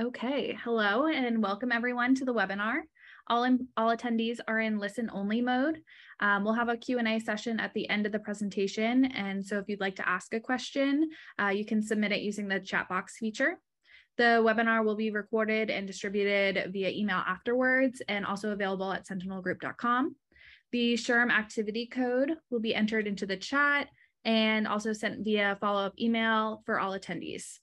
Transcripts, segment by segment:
Okay, hello and welcome everyone to the webinar. All, in, all attendees are in listen only mode. Um, we'll have a Q&A session at the end of the presentation. And so if you'd like to ask a question, uh, you can submit it using the chat box feature. The webinar will be recorded and distributed via email afterwards and also available at sentinelgroup.com. The SHRM activity code will be entered into the chat and also sent via follow-up email for all attendees.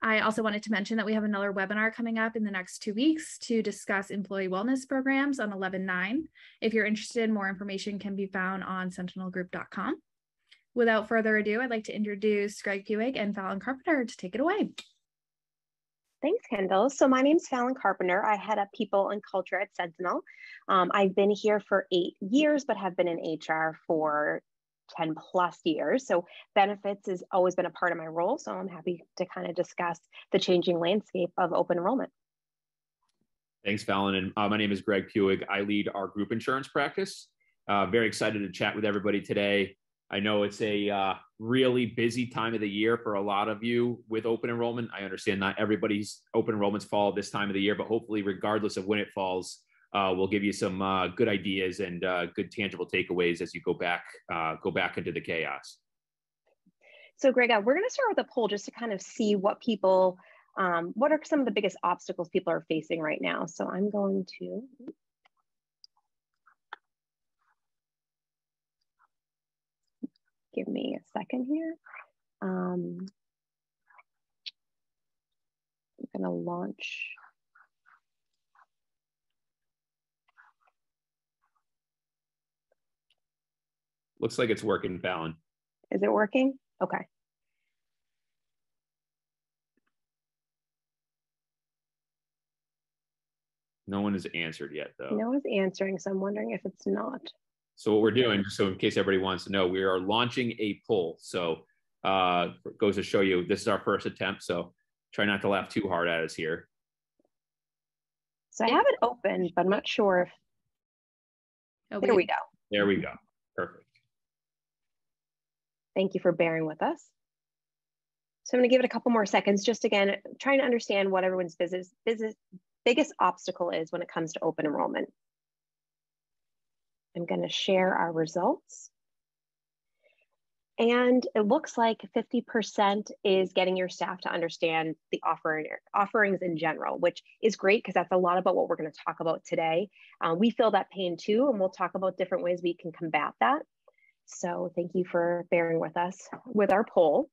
I also wanted to mention that we have another webinar coming up in the next two weeks to discuss employee wellness programs on 11.9. If you're interested, more information can be found on sentinelgroup.com. Without further ado, I'd like to introduce Greg Puig and Fallon Carpenter to take it away. Thanks, Kendall. So my name is Fallon Carpenter. I head up people and culture at Sentinel. Um, I've been here for eight years, but have been in HR for 10 plus years. So benefits has always been a part of my role. So I'm happy to kind of discuss the changing landscape of open enrollment. Thanks, Fallon. And uh, my name is Greg Puig. I lead our group insurance practice. Uh, very excited to chat with everybody today. I know it's a uh, really busy time of the year for a lot of you with open enrollment. I understand not everybody's open enrollments fall this time of the year, but hopefully, regardless of when it falls, uh, we'll give you some uh, good ideas and uh, good tangible takeaways as you go back uh, go back into the chaos. So, Greg, uh, we're going to start with a poll just to kind of see what people, um, what are some of the biggest obstacles people are facing right now. So, I'm going to. Give me a second here. Um, I'm going to launch Looks like it's working, Fallon. Is it working? Okay. No one has answered yet, though. No one's answering, so I'm wondering if it's not. So what we're doing, so in case everybody wants to know, we are launching a poll. So uh, goes to show you this is our first attempt. So try not to laugh too hard at us here. So I have it open, but I'm not sure if. Oh, there we go. There we go. Thank you for bearing with us. So I'm gonna give it a couple more seconds, just again, trying to understand what everyone's business, business biggest obstacle is when it comes to open enrollment. I'm gonna share our results. And it looks like 50% is getting your staff to understand the offer, offerings in general, which is great because that's a lot about what we're going to talk about today. Uh, we feel that pain too, and we'll talk about different ways we can combat that. So thank you for bearing with us with our poll.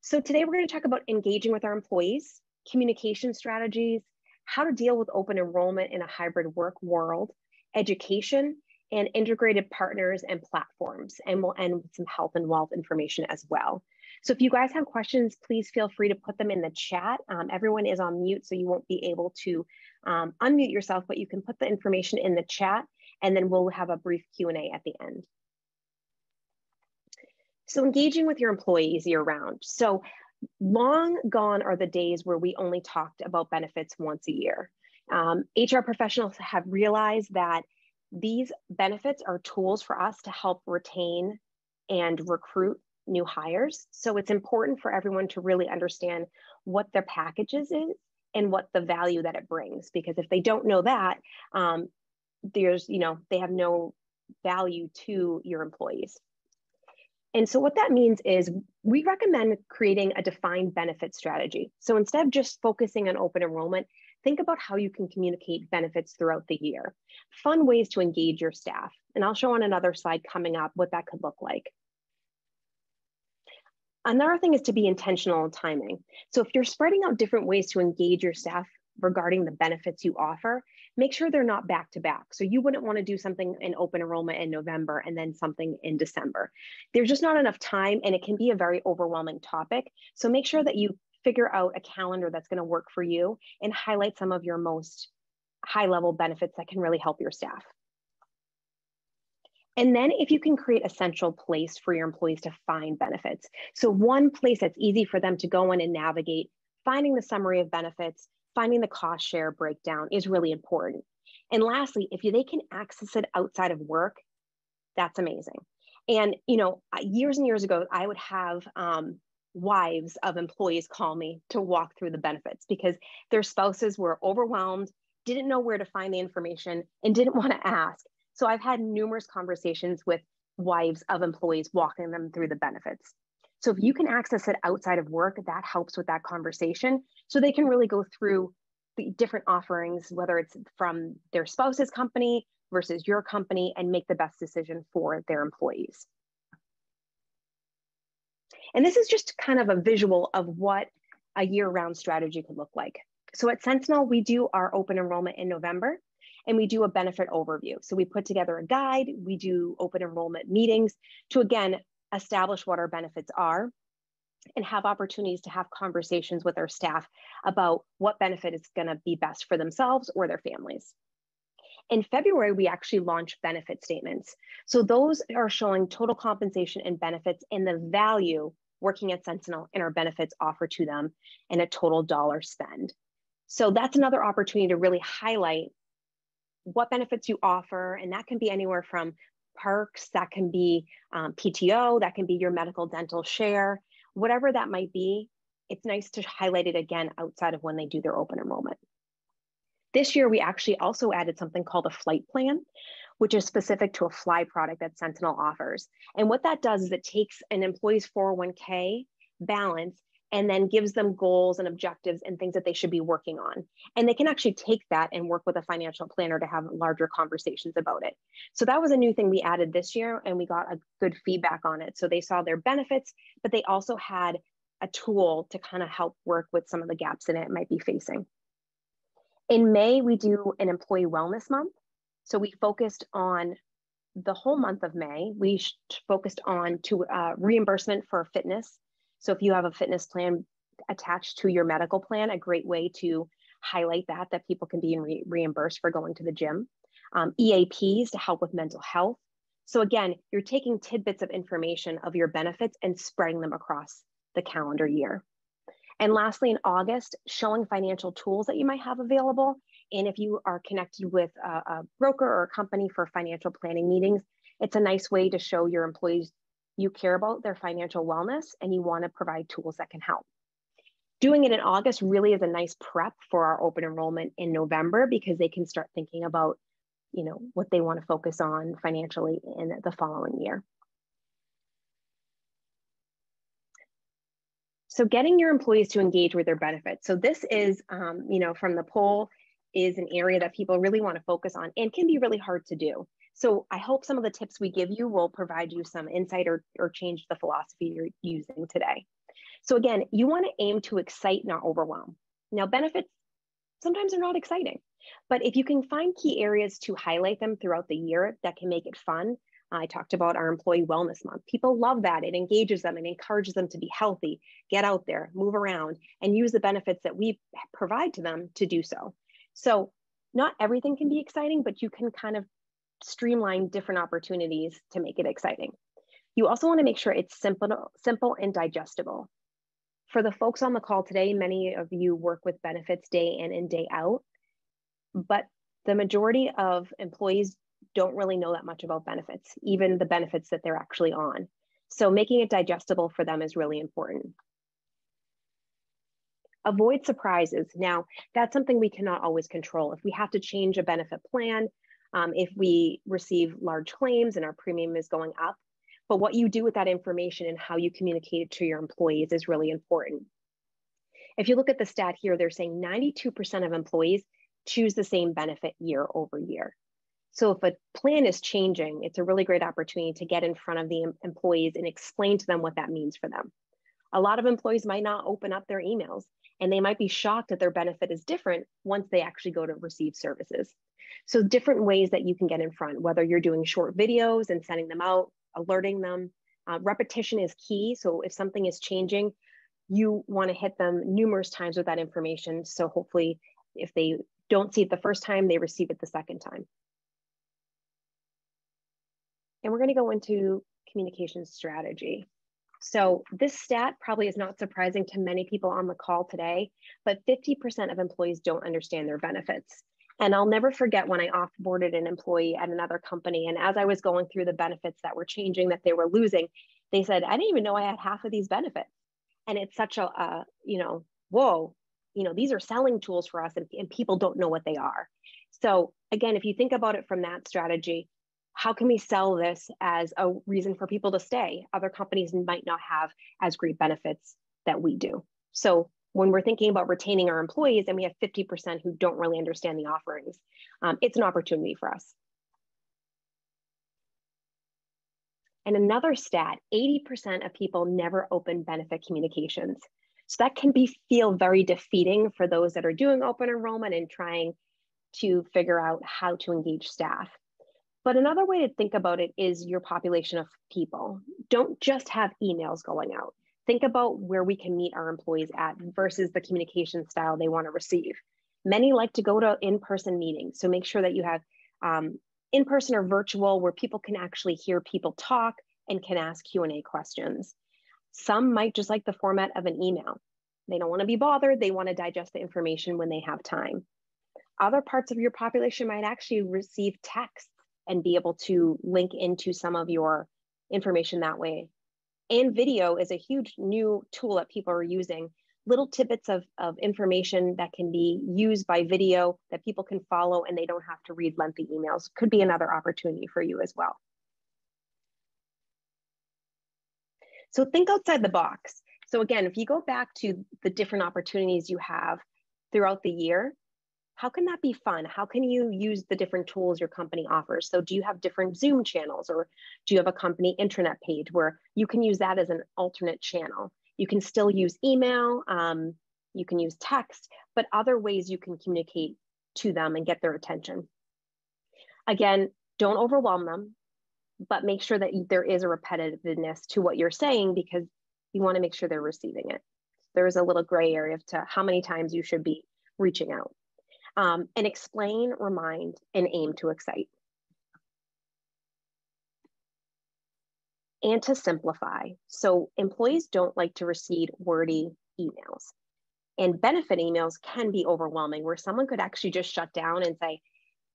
So today we're going to talk about engaging with our employees, communication strategies, how to deal with open enrollment in a hybrid work world, education, and integrated partners and platforms. And we'll end with some health and wealth information as well. So if you guys have questions, please feel free to put them in the chat. Um, everyone is on mute, so you won't be able to um, unmute yourself, but you can put the information in the chat and then we'll have a brief Q&A at the end. So engaging with your employees year round. So long gone are the days where we only talked about benefits once a year. Um, HR professionals have realized that these benefits are tools for us to help retain and recruit new hires. So it's important for everyone to really understand what their packages is and what the value that it brings. Because if they don't know that, um, there's, you know, they have no value to your employees. And so what that means is we recommend creating a defined benefit strategy. So instead of just focusing on open enrollment, think about how you can communicate benefits throughout the year. Fun ways to engage your staff. And I'll show on another slide coming up what that could look like. Another thing is to be intentional in timing. So if you're spreading out different ways to engage your staff regarding the benefits you offer, make sure they're not back to back. So you wouldn't want to do something in open enrollment in November and then something in December. There's just not enough time and it can be a very overwhelming topic. So make sure that you figure out a calendar that's going to work for you and highlight some of your most high level benefits that can really help your staff. And then if you can create a central place for your employees to find benefits. So one place that's easy for them to go in and navigate, finding the summary of benefits, finding the cost share breakdown is really important. And lastly, if they can access it outside of work, that's amazing. And you know, years and years ago, I would have um, wives of employees call me to walk through the benefits because their spouses were overwhelmed, didn't know where to find the information, and didn't want to ask. So I've had numerous conversations with wives of employees walking them through the benefits. So if you can access it outside of work, that helps with that conversation. So they can really go through the different offerings, whether it's from their spouse's company versus your company, and make the best decision for their employees. And this is just kind of a visual of what a year-round strategy could look like. So at Sentinel, we do our open enrollment in November and we do a benefit overview. So we put together a guide, we do open enrollment meetings to again, establish what our benefits are and have opportunities to have conversations with our staff about what benefit is gonna be best for themselves or their families. In February, we actually launched benefit statements. So those are showing total compensation and benefits and the value working at Sentinel and our benefits offer to them and a total dollar spend. So that's another opportunity to really highlight what benefits you offer. And that can be anywhere from perks, that can be um, PTO, that can be your medical dental share, whatever that might be. It's nice to highlight it again outside of when they do their open enrollment. This year, we actually also added something called a flight plan, which is specific to a fly product that Sentinel offers. And what that does is it takes an employee's 401k balance and then gives them goals and objectives and things that they should be working on. And they can actually take that and work with a financial planner to have larger conversations about it. So that was a new thing we added this year and we got a good feedback on it. So they saw their benefits, but they also had a tool to kind of help work with some of the gaps in it might be facing. In May, we do an employee wellness month. So we focused on the whole month of May. We focused on to uh, reimbursement for fitness so if you have a fitness plan attached to your medical plan, a great way to highlight that, that people can be re reimbursed for going to the gym. Um, EAPs to help with mental health. So again, you're taking tidbits of information of your benefits and spreading them across the calendar year. And lastly, in August, showing financial tools that you might have available. And if you are connected with a, a broker or a company for financial planning meetings, it's a nice way to show your employees you care about their financial wellness and you want to provide tools that can help. Doing it in August really is a nice prep for our open enrollment in November because they can start thinking about, you know, what they want to focus on financially in the following year. So getting your employees to engage with their benefits. So this is, um, you know, from the poll is an area that people really want to focus on and can be really hard to do. So I hope some of the tips we give you will provide you some insight or, or change the philosophy you're using today. So again, you want to aim to excite, not overwhelm. Now benefits sometimes are not exciting, but if you can find key areas to highlight them throughout the year that can make it fun, I talked about our employee wellness month. People love that. It engages them and encourages them to be healthy, get out there, move around, and use the benefits that we provide to them to do so. So, not everything can be exciting, but you can kind of streamline different opportunities to make it exciting. You also want to make sure it's simple, simple and digestible. For the folks on the call today, many of you work with benefits day in and day out, but the majority of employees don't really know that much about benefits, even the benefits that they're actually on. So making it digestible for them is really important. Avoid surprises. Now, that's something we cannot always control. If we have to change a benefit plan, um, if we receive large claims and our premium is going up. But what you do with that information and how you communicate it to your employees is really important. If you look at the stat here, they're saying 92% of employees choose the same benefit year over year. So if a plan is changing, it's a really great opportunity to get in front of the employees and explain to them what that means for them. A lot of employees might not open up their emails and they might be shocked that their benefit is different once they actually go to receive services. So different ways that you can get in front, whether you're doing short videos and sending them out, alerting them. Uh, repetition is key. So if something is changing, you want to hit them numerous times with that information. So hopefully if they don't see it the first time, they receive it the second time. And we're going to go into communication strategy. So this stat probably is not surprising to many people on the call today, but 50% of employees don't understand their benefits. And I'll never forget when I offboarded an employee at another company. And as I was going through the benefits that were changing, that they were losing, they said, I didn't even know I had half of these benefits. and it's such a, a you know whoa you know these are selling tools for us and, and people don't know what they are so again if you think about it from that strategy how can we sell this as a reason for people to stay other companies might not have as great benefits that we do so when we're thinking about retaining our employees and we have 50% who don't really understand the offerings, um, it's an opportunity for us. And another stat, 80% of people never open benefit communications. So that can be feel very defeating for those that are doing open enrollment and trying to figure out how to engage staff. But another way to think about it is your population of people. Don't just have emails going out think about where we can meet our employees at versus the communication style they want to receive. Many like to go to in-person meetings, so make sure that you have um, in-person or virtual where people can actually hear people talk and can ask Q&A questions. Some might just like the format of an email. They don't want to be bothered. They want to digest the information when they have time. Other parts of your population might actually receive text and be able to link into some of your information that way and video is a huge new tool that people are using little tidbits of, of information that can be used by video that people can follow and they don't have to read lengthy emails could be another opportunity for you as well. So think outside the box. So again, if you go back to the different opportunities you have throughout the year, how can that be fun? How can you use the different tools your company offers? So, do you have different Zoom channels or do you have a company intranet page where you can use that as an alternate channel? You can still use email, um, you can use text, but other ways you can communicate to them and get their attention. Again, don't overwhelm them, but make sure that there is a repetitiveness to what you're saying because you want to make sure they're receiving it. There is a little gray area to how many times you should be reaching out um, and explain, remind, and aim to excite. And to simplify. So employees don't like to receive wordy emails. And benefit emails can be overwhelming where someone could actually just shut down and say,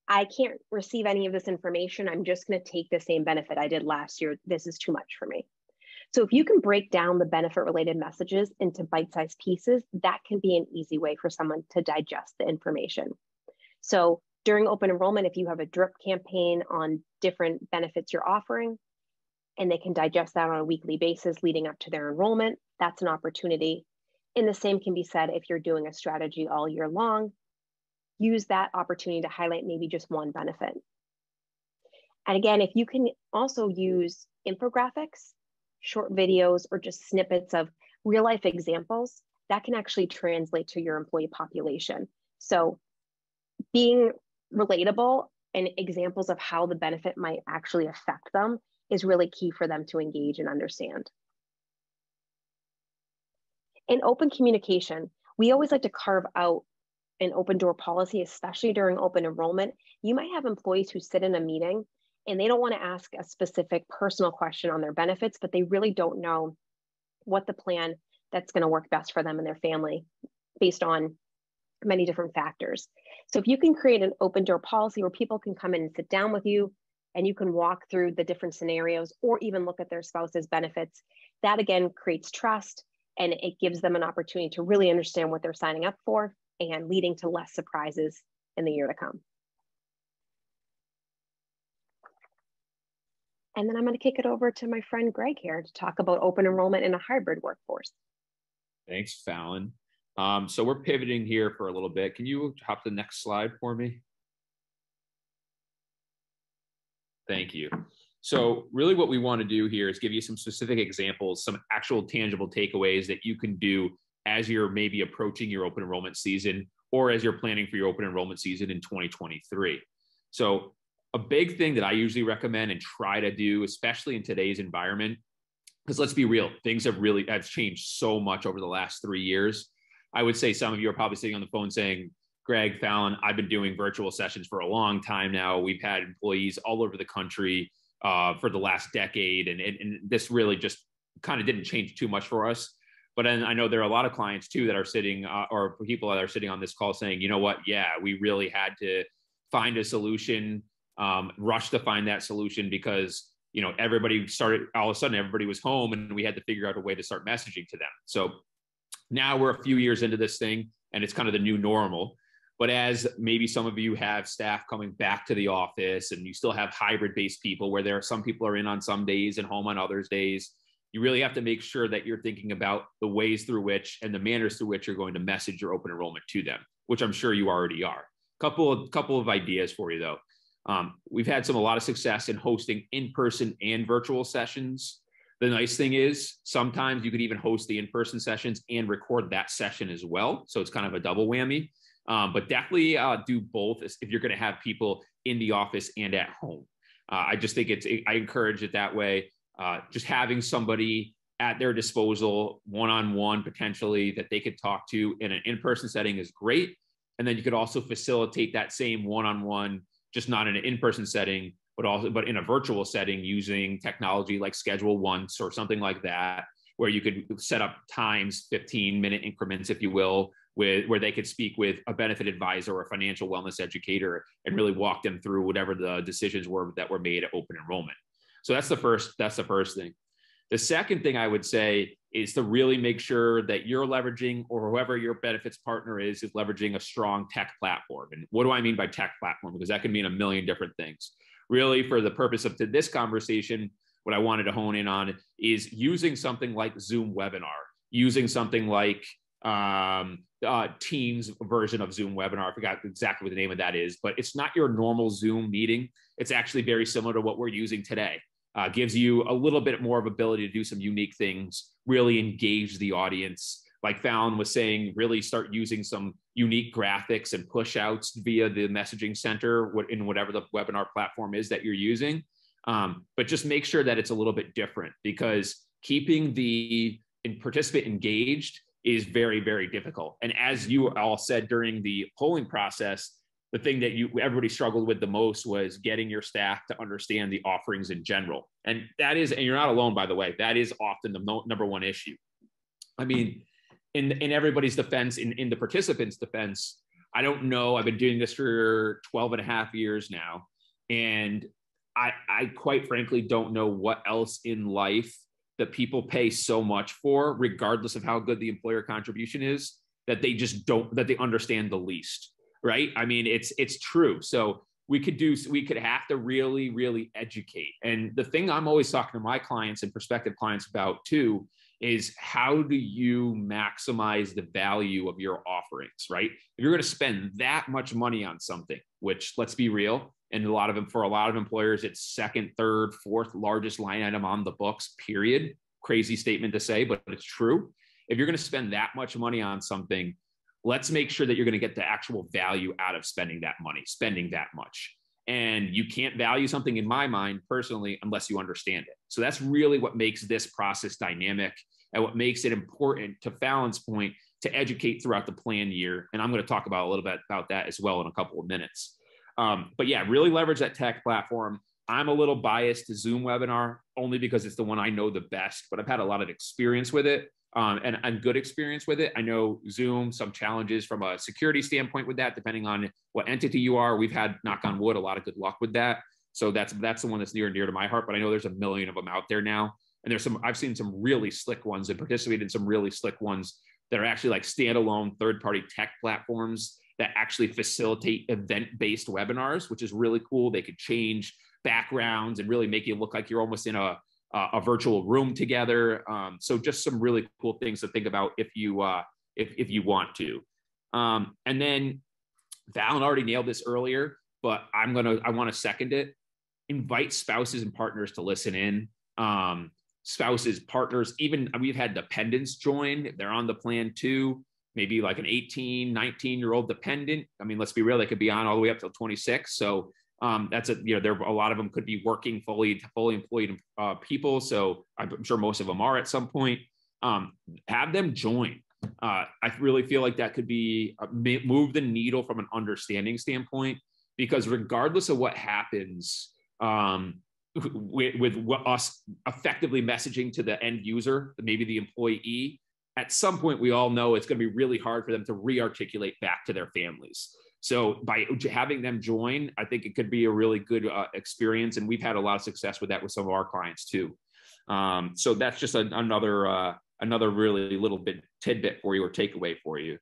I can't receive any of this information. I'm just going to take the same benefit I did last year. This is too much for me. So if you can break down the benefit related messages into bite-sized pieces, that can be an easy way for someone to digest the information. So during open enrollment, if you have a drip campaign on different benefits you're offering, and they can digest that on a weekly basis leading up to their enrollment, that's an opportunity. And the same can be said if you're doing a strategy all year long, use that opportunity to highlight maybe just one benefit. And again, if you can also use infographics short videos or just snippets of real life examples, that can actually translate to your employee population. So being relatable and examples of how the benefit might actually affect them is really key for them to engage and understand. In open communication, we always like to carve out an open door policy, especially during open enrollment. You might have employees who sit in a meeting and they don't want to ask a specific personal question on their benefits, but they really don't know what the plan that's going to work best for them and their family based on many different factors. So if you can create an open door policy where people can come in and sit down with you and you can walk through the different scenarios or even look at their spouse's benefits, that again creates trust and it gives them an opportunity to really understand what they're signing up for and leading to less surprises in the year to come. And then I'm going to kick it over to my friend Greg here to talk about open enrollment in a hybrid workforce. Thanks, Fallon. Um, so we're pivoting here for a little bit. Can you hop the next slide for me? Thank you. So really what we want to do here is give you some specific examples, some actual tangible takeaways that you can do as you're maybe approaching your open enrollment season or as you're planning for your open enrollment season in 2023. So a big thing that I usually recommend and try to do, especially in today's environment, because let's be real, things have really have changed so much over the last three years. I would say some of you are probably sitting on the phone saying, Greg Fallon, I've been doing virtual sessions for a long time now. We've had employees all over the country uh, for the last decade, and, and, and this really just kind of didn't change too much for us. But then I know there are a lot of clients too that are sitting, uh, or people that are sitting on this call saying, you know what, yeah, we really had to find a solution um, rush to find that solution because you know, everybody started all of a sudden everybody was home and we had to figure out a way to start messaging to them. So now we're a few years into this thing and it's kind of the new normal. But as maybe some of you have staff coming back to the office and you still have hybrid based people where there are some people are in on some days and home on others days, you really have to make sure that you're thinking about the ways through which and the manners through which you're going to message your open enrollment to them, which I'm sure you already are. Couple of couple of ideas for you though. Um, we've had some a lot of success in hosting in-person and virtual sessions. The nice thing is sometimes you could even host the in-person sessions and record that session as well. So it's kind of a double whammy. Um, but definitely uh, do both if you're going to have people in the office and at home. Uh, I just think it's I encourage it that way. Uh, just having somebody at their disposal, one-on-one potentially that they could talk to in an in-person setting is great. And then you could also facilitate that same one-on-one just not in an in-person setting, but also but in a virtual setting using technology like ScheduleOnce or something like that, where you could set up times, 15 minute increments, if you will, with where they could speak with a benefit advisor or a financial wellness educator and really walk them through whatever the decisions were that were made at open enrollment. So that's the first, that's the first thing. The second thing I would say is to really make sure that you're leveraging or whoever your benefits partner is is leveraging a strong tech platform. And what do I mean by tech platform? Because that can mean a million different things. Really, for the purpose of this conversation, what I wanted to hone in on is using something like Zoom webinar, using something like um, uh, Teams version of Zoom webinar. I forgot exactly what the name of that is, but it's not your normal Zoom meeting. It's actually very similar to what we're using today uh, gives you a little bit more of ability to do some unique things, really engage the audience. Like Fallon was saying, really start using some unique graphics and push outs via the messaging center in whatever the webinar platform is that you're using. Um, but just make sure that it's a little bit different because keeping the participant engaged is very, very difficult. And as you all said during the polling process, the thing that you everybody struggled with the most was getting your staff to understand the offerings in general. And that is and you're not alone by the way that is often the number one issue. I mean in in everybody's defense in in the participants defense i don't know i've been doing this for 12 and a half years now and i i quite frankly don't know what else in life that people pay so much for regardless of how good the employer contribution is that they just don't that they understand the least right? I mean, it's it's true. So we could do we could have to really really educate. And the thing I'm always talking to my clients and prospective clients about too is how do you maximize the value of your offerings, right? If you're going to spend that much money on something, which let's be real, and a lot of them for a lot of employers, it's second, third, fourth largest line item on the books, period. Crazy statement to say, but it's true. If you're going to spend that much money on something, let's make sure that you're going to get the actual value out of spending that money, spending that much. And you can't value something in my mind personally unless you understand it. So that's really what makes this process dynamic and what makes it important to Fallon's point to educate throughout the plan year. And I'm going to talk about a little bit about that as well in a couple of minutes. Um, but yeah, really leverage that tech platform. I'm a little biased to Zoom webinar only because it's the one I know the best, but I've had a lot of experience with it um, and, and good experience with it. I know Zoom, some challenges from a security standpoint with that, depending on what entity you are. We've had, knock on wood, a lot of good luck with that. So that's that's the one that's near and dear to my heart. But I know there's a million of them out there now, and there's some I've seen some really slick ones and participated in some really slick ones that are actually like standalone third-party tech platforms that actually facilitate event-based webinars, which is really cool. They could change backgrounds and really make you look like you're almost in a uh, a virtual room together. Um, so just some really cool things to think about if you uh, if if you want to. Um, and then Fallon already nailed this earlier, but I'm gonna I want to second it. Invite spouses and partners to listen in. Um, spouses, partners, even we've had dependents join. They're on the plan too. Maybe like an 18, 19 year old dependent. I mean, let's be real, they could be on all the way up till 26. So um, that's a you know there a lot of them could be working fully fully employed uh, people, so I'm sure most of them are at some point. Um, have them join. Uh, I really feel like that could be uh, move the needle from an understanding standpoint because regardless of what happens um, with, with us effectively messaging to the end user, maybe the employee, at some point we all know it's going to be really hard for them to re-articulate back to their families So by having them join, I think it could be a really good uh, experience, and we've had a lot of success with that with some of our clients too. Um, so that's just a, another uh, another really little bit tidbit for you or takeaway for you.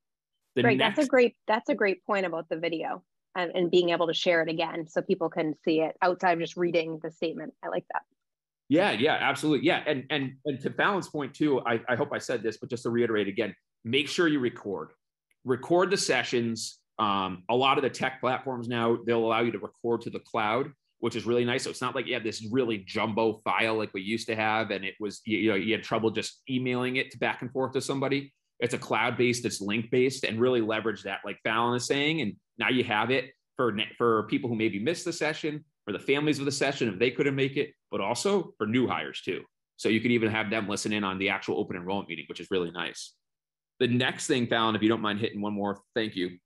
The great, next... that's a great that's a great point about the video and, and being able to share it again so people can see it outside of just reading the statement. I like that. Yeah, yeah, absolutely. Yeah. And and and to Fallon's point too, I, I hope I said this, but just to reiterate again, make sure you record. Record the sessions. Um, a lot of the tech platforms now, they'll allow you to record to the cloud, which is really nice. So it's not like you have this really jumbo file like we used to have, and it was you, you know you had trouble just emailing it back and forth to somebody. It's a cloud based, it's link based, and really leverage that, like Fallon is saying. And now you have it for for people who maybe missed the session for the families of the session if they couldn't make it, but also for new hires too. So you could even have them listen in on the actual open enrollment meeting, which is really nice. The next thing, Fallon, if you don't mind hitting one more, thank you,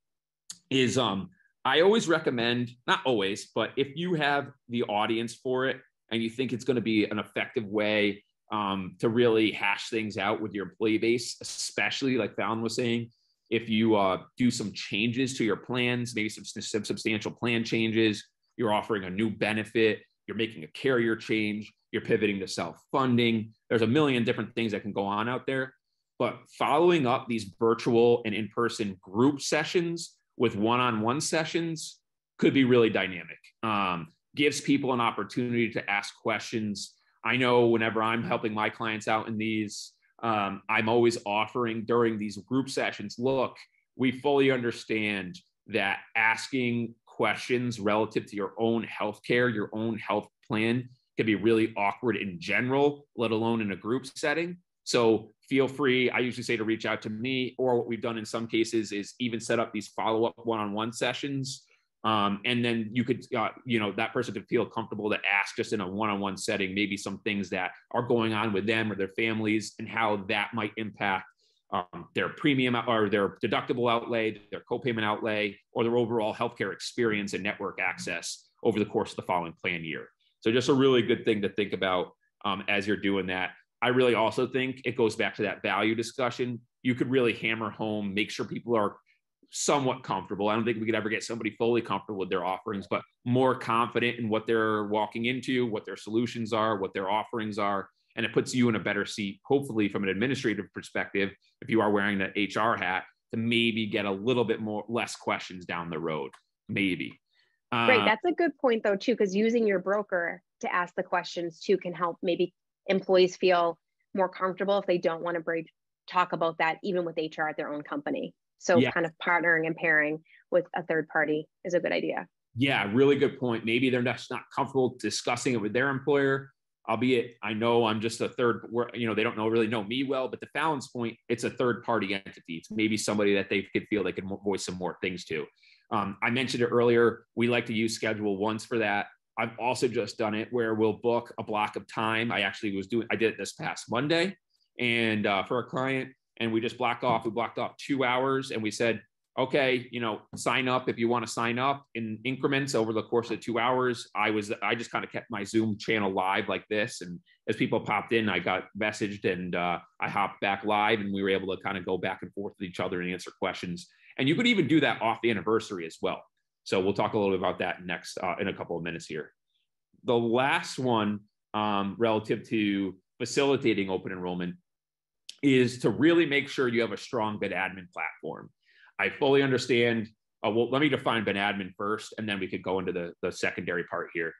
is um, I always recommend, not always, but if you have the audience for it and you think it's going to be an effective way um, to really hash things out with your employee base, especially like Fallon was saying, if you uh, do some changes to your plans, maybe some, some substantial plan changes, you're offering a new benefit, you're making a carrier change, you're pivoting to self funding. There's a million different things that can go on out there. But following up these virtual and in person group sessions with one on one sessions could be really dynamic. Um, gives people an opportunity to ask questions. I know whenever I'm helping my clients out in these, um, I'm always offering during these group sessions look, we fully understand that asking questions relative to your own healthcare, your own health plan can be really awkward in general, let alone in a group setting. So feel free. I usually say to reach out to me, or what we've done in some cases is even set up these follow up one on one sessions. Um, and then you could, uh, you know, that person could feel comfortable to ask just in a one on one setting, maybe some things that are going on with them or their families and how that might impact um, their premium or their deductible outlay, their copayment outlay, or their overall healthcare experience and network access over the course of the following plan year. So, just a really good thing to think about um, as you're doing that. I really also think it goes back to that value discussion. You could really hammer home, make sure people are somewhat comfortable. I don't think we could ever get somebody fully comfortable with their offerings, but more confident in what they're walking into, what their solutions are, what their offerings are, and it puts you in a better seat, hopefully from an administrative perspective, if you are wearing the HR hat, to maybe get a little bit more less questions down the road, maybe. Great, uh, that's a good point though too, because using your broker to ask the questions too can help maybe employees feel more comfortable if they don't want to break talk about that even with HR at their own company. So yeah. kind of partnering and pairing with a third party is a good idea. Yeah, really good point. Maybe they're just not comfortable discussing it with their employer albeit I know I'm just a third, you know, they don't know really know me well, but the Fallon's point, it's a third party entity. It's maybe somebody that they could feel they could voice some more things to. Um, I mentioned it earlier. We like to use ScheduleOnce for that. I've also just done it where we'll book a block of time. I actually was doing, I did it this past Monday and uh, for a client and we just blocked off, we blocked off two hours and we said, okay, you know, sign up if you want to sign up in increments over the course of two hours. I was, I just kind of kept my Zoom channel live like this. And as people popped in, I got messaged and uh, I hopped back live and we were able to kind of go back and forth with each other and answer questions. And you could even do that off the anniversary as well. So we'll talk a little bit about that next uh, in a couple of minutes here. The last one um, relative to facilitating open enrollment is to really make sure you have a strong admin platform. I fully understand. Uh, well, let me define Admin first, and then we could go into the, the secondary part here.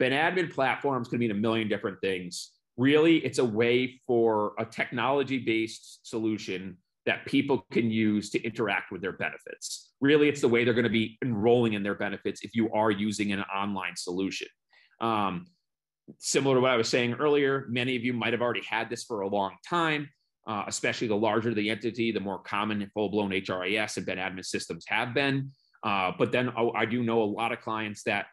Admin platforms can mean a million different things. Really, it's a way for a technology based solution that people can use to interact with their benefits. Really, it's the way they're going to be enrolling in their benefits if you are using an online solution. Um, similar to what I was saying earlier, many of you might have already had this for a long time uh, especially the larger the entity, the more common full-blown HRIS and Ben admin systems have been. Uh, but then I, I, do know a lot of clients that,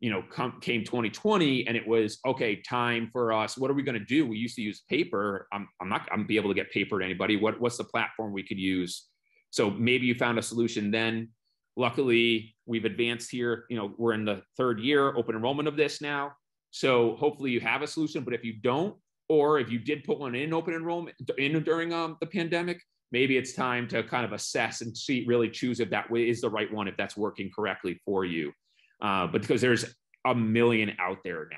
you know, come, came 2020 and it was, okay, time for us. What are we going to do? We used to use paper. I'm, I'm not, I'm be able to get paper to anybody. What, what's the platform we could use? So maybe you found a solution then. Luckily, we've advanced here. You know, we're in the third year open enrollment of this now. So hopefully you have a solution. But if you don't, or if you did put one in open enrollment in during um, the pandemic, maybe it's time to kind of assess and see, really choose if that is the right one, if that's working correctly for you. Uh, but because there's a million out there now.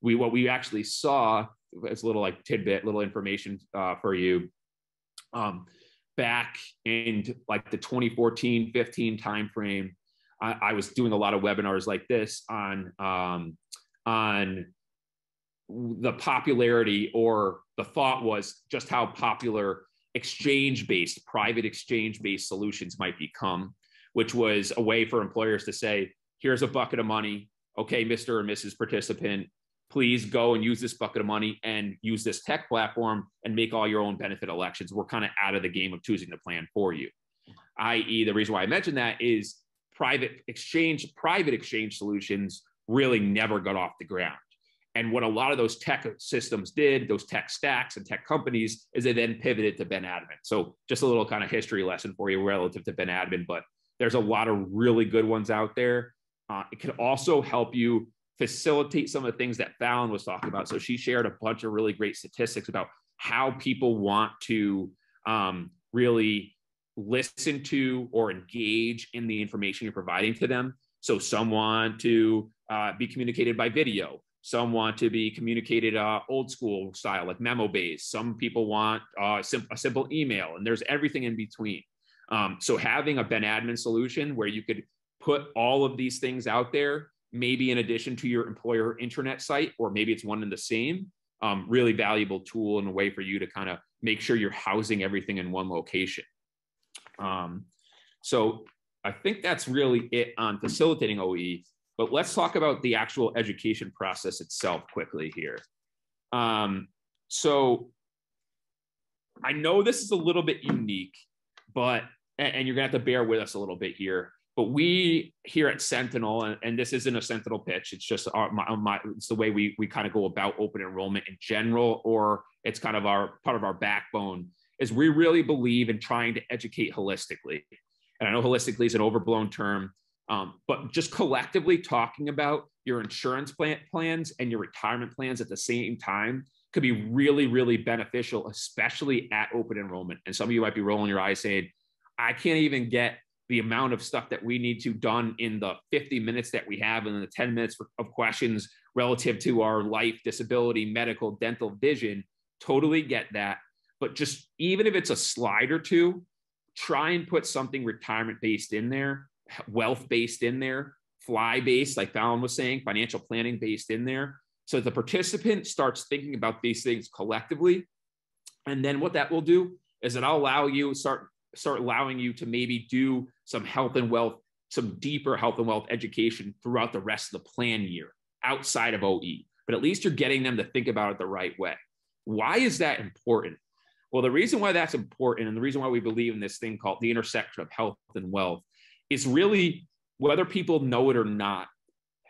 We what we actually saw as a little like tidbit, little information uh, for you. Um, back in like the 2014 15 timeframe, I, I was doing a lot of webinars like this on um, on the popularity or the thought was just how popular exchange based private exchange based solutions might become which was a way for employers to say here's a bucket of money okay mr or mrs participant please go and use this bucket of money and use this tech platform and make all your own benefit elections we're kind of out of the game of choosing the plan for you i.e the reason why i mentioned that is private exchange private exchange solutions really never got off the ground and what a lot of those tech systems did, those tech stacks and tech companies, is they then pivoted to Ben Admin. So just a little kind of history lesson for you relative to Ben Admin, but there's a lot of really good ones out there. Uh, it can also help you facilitate some of the things that Fallon was talking about. So she shared a bunch of really great statistics about how people want to um, really listen to or engage in the information you're providing to them. So some want to uh, be communicated by video. Some want to be communicated uh, old school style, like memo based. Some people want uh, sim- a simple email, and there's everything in between. Um, so having a Ben Admin solution where you could put all of these things out there, maybe in addition to your employer internet site, or maybe it's one and the same, um, really valuable tool and a way for you to kind of make sure you're housing everything in one location. Um, so I think that's really it on facilitating OE. But let's talk about the actual education process itself quickly here. Um, so I know this is a little bit unique, but and you're gonna have to bear with us a little bit here. But we here at Sentinel, and, and this isn't a Sentinel pitch. It's just our, my, my, it's the way we we kind of go about open enrollment in general, or it's kind of our part of our backbone. Is we really believe in trying to educate holistically, and I know holistically is an overblown term, um, but just collectively talking about your insurance plan plans and your retirement plans at the same time could be really, really beneficial, especially at open enrollment. And some of you might be rolling your eyes saying, I can't even get the amount of stuff that we need to done in the 50 minutes that we have and the 10 minutes of questions relative to our life, disability, medical, dental, vision. Totally get that. But just even if it's a slide or two, try and put something retirement based in there wealth based in there, fly based, like Fallon was saying, financial planning based in there. So the participant starts thinking about these things collectively. And then what that will do is it'll allow you start start allowing you to maybe do some health and wealth, some deeper health and wealth education throughout the rest of the plan year outside of OE. But at least you're getting them to think about it the right way. Why is that important? Well, the reason why that's important and the reason why we believe in this thing called the intersection of health and wealth is really whether people know it or not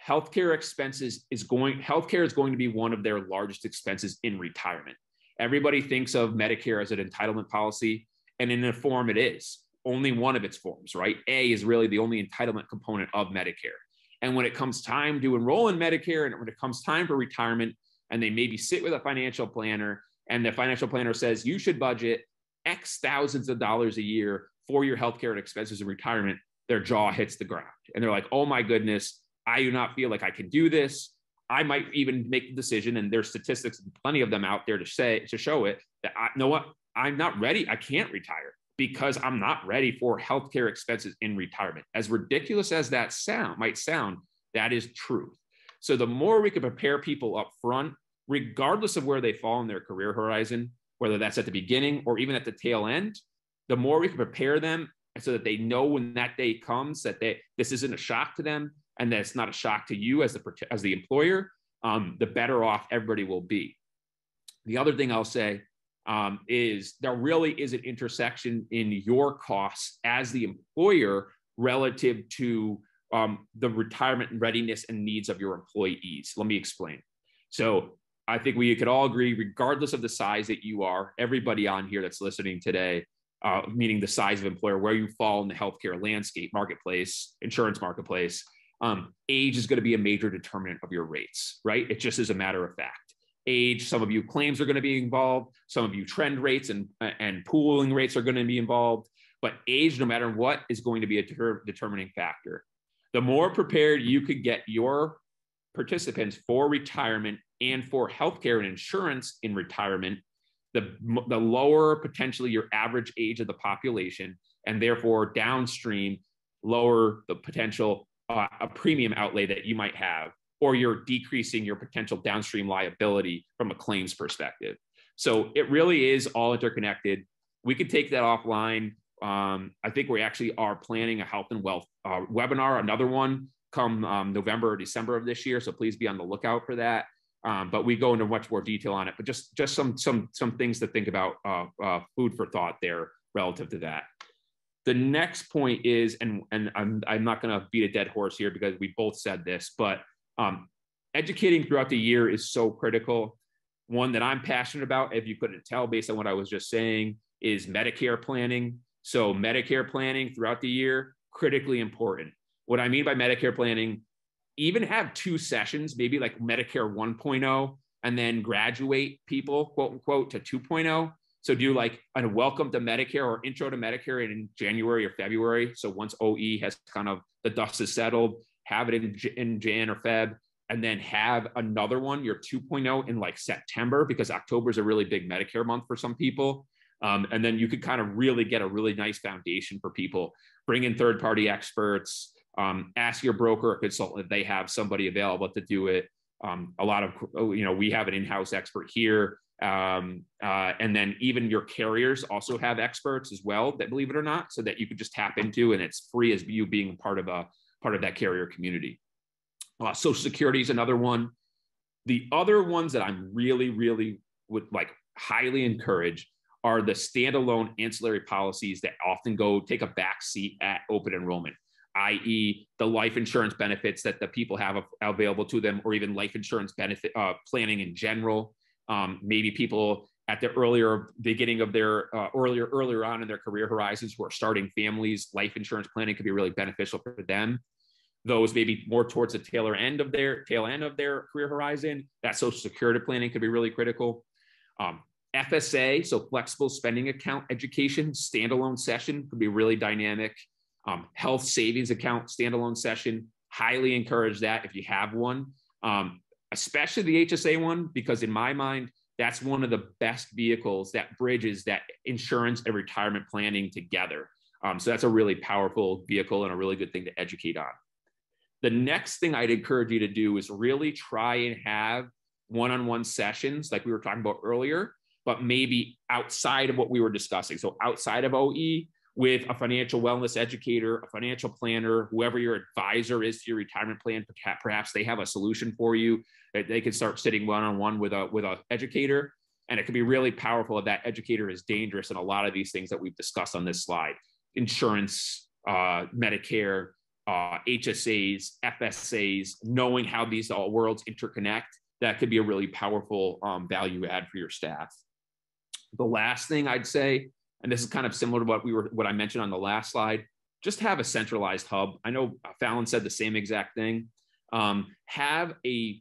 healthcare expenses is going healthcare is going to be one of their largest expenses in retirement everybody thinks of medicare as an entitlement policy and in a form it is only one of its forms right? A is really the only entitlement component of medicare. And when it comes time to enroll in medicare and when it comes time for retirement and they maybe sit with a financial planner and the financial planner says you should budget x thousands of dollars a year for your healthcare and expenses in retirement their jaw hits the ground. And they're like, oh my goodness, I do not feel like I can do this. I might even make the decision, and there's statistics, plenty of them out there to say to show it that I know what I'm not ready. I can't retire because I'm not ready for healthcare expenses in retirement. As ridiculous as that sound might sound, that is truth. So the more we can prepare people up front, regardless of where they fall in their career horizon, whether that's at the beginning or even at the tail end, the more we can prepare them so that they know when that day comes that they this isn't a shock to them and that it's not a shock to you as the as the employer um, the better off everybody will be the other thing i'll say um, is there really is an intersection in your costs as the employer relative to um, the retirement readiness and needs of your employees let me explain so i think we could all agree regardless of the size that you are everybody on here that's listening today uh, meaning the size of employer, where you fall in the healthcare landscape, marketplace, insurance marketplace, um, age is going to be a major determinant of your rates, right? It just is a matter of fact. Age. Some of you claims are going to be involved. Some of you trend rates and, and pooling rates are going to be involved. But age, no matter what, is going to be a ter- determining factor. The more prepared you could get your participants for retirement and for healthcare and insurance in retirement, the, the lower potentially your average age of the population, and therefore downstream, lower the potential uh, a premium outlay that you might have or you're decreasing your potential downstream liability from a claims perspective. So it really is all interconnected. We could take that offline. Um, I think we actually are planning a health and wealth uh, webinar, another one come um, November or December of this year. So please be on the lookout for that. Um, but we go into much more detail on it. But just just some some some things to think about, uh, uh, food for thought there relative to that. The next point is, and and I'm I'm not going to beat a dead horse here because we both said this, but um, educating throughout the year is so critical. One that I'm passionate about, if you couldn't tell based on what I was just saying, is Medicare planning. So, Medicare planning throughout the year, critically important. What I mean by Medicare planning, even have two sessions, maybe like Medicare 1.0, and then graduate people, quote unquote, to 2.0. So, do like a welcome to Medicare or intro to Medicare in January or February. So, once OE has kind of the dust is settled, have it in, in Jan or Feb, and then have another one, your 2.0 in like September, because October is a really big Medicare month for some people. Um, and then you could kind of really get a really nice foundation for people. Bring in third party experts, um, ask your broker or consultant if they have somebody available to do it. Um, a lot of, oh, you know, we have an in house expert here. Um, uh, and then even your carriers also have experts as well, that believe it or not, so that you could just tap into and it's free as you being part of a part of that carrier community. Uh, Social Security is another one. The other ones that I'm really, really would like highly encourage are the standalone ancillary policies that often go take a back seat at open enrollment, i.e., the life insurance benefits that the people have available to them, or even life insurance benefit uh, planning in general. Um, maybe people at the earlier beginning of their uh, earlier earlier on in their career horizons who are starting families, life insurance planning could be really beneficial for them those maybe more towards the tail end of their tail end of their career horizon. That social security planning could be really critical. Um, FSA, so flexible spending account education, standalone session could be really dynamic. Um, health savings account, standalone session, highly encourage that if you have one, um, especially the HSA one, because in my mind, that's one of the best vehicles that bridges that insurance and retirement planning together. Um, so that's a really powerful vehicle and a really good thing to educate on. The next thing I'd encourage you to do is really try and have one on one sessions like we were talking about earlier, but maybe outside of what we were discussing. So outside of OE, with a financial wellness educator, a financial planner, whoever your advisor is to your retirement plan, perhaps they have a solution for you. They can start sitting one on one with a with an educator, and it can be really powerful if that educator is dangerous in a lot of these things that we've discussed on this slide: insurance, uh, Medicare, uh, HSAs, FSAs, knowing how these all worlds interconnect, that could be a really powerful um, value add for your staff. The last thing I'd say, and this is kind of similar to what we were, what I mentioned on the last slide, just have a centralized hub. I know Fallon said the same exact thing. Um, have a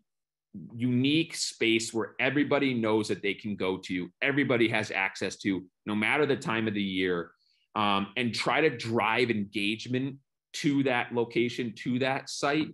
unique space where everybody knows that they can go to, everybody has access to, no matter the time of the year, um, and try to drive engagement to that location, to that site